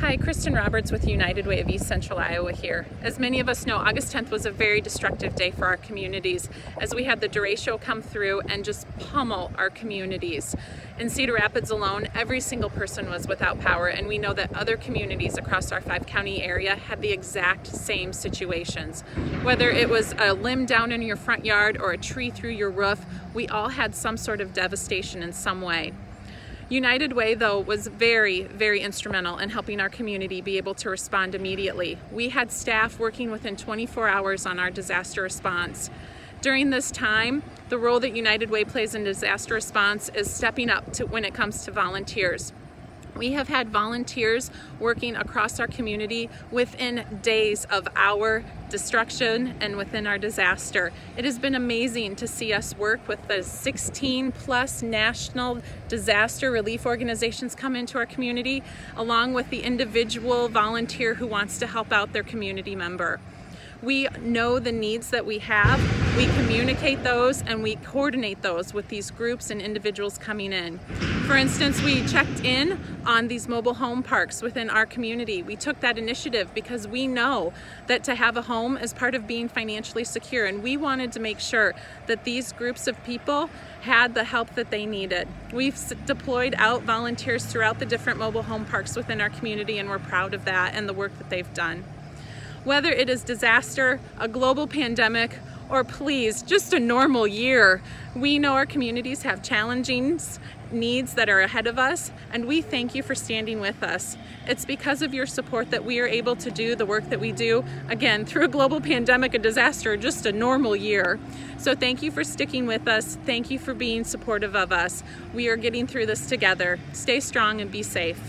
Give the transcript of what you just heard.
Hi, Kristin Roberts with United Way of East Central Iowa here. As many of us know, August 10th was a very destructive day for our communities as we had the derecho come through and just pummel our communities. In Cedar Rapids alone, every single person was without power and we know that other communities across our five county area had the exact same situations. Whether it was a limb down in your front yard or a tree through your roof, we all had some sort of devastation in some way. United Way, though, was very, very instrumental in helping our community be able to respond immediately. We had staff working within 24 hours on our disaster response. During this time, the role that United Way plays in disaster response is stepping up to when it comes to volunteers. We have had volunteers working across our community within days of our destruction and within our disaster. It has been amazing to see us work with the 16 plus national disaster relief organizations come into our community, along with the individual volunteer who wants to help out their community member. We know the needs that we have, we communicate those, and we coordinate those with these groups and individuals coming in. For instance, we checked in on these mobile home parks within our community. We took that initiative because we know that to have a home is part of being financially secure, and we wanted to make sure that these groups of people had the help that they needed. We've deployed out volunteers throughout the different mobile home parks within our community, and we're proud of that and the work that they've done. Whether it is disaster, a global pandemic, or please, just a normal year, we know our communities have challenging needs that are ahead of us, and we thank you for standing with us. It's because of your support that we are able to do the work that we do, again, through a global pandemic, a disaster, just a normal year. So thank you for sticking with us. Thank you for being supportive of us. We are getting through this together. Stay strong and be safe.